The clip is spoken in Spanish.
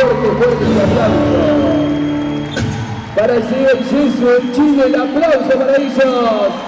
Fuerte el aplauso. Para el señor Jesús en Chile, el aplauso para ellos.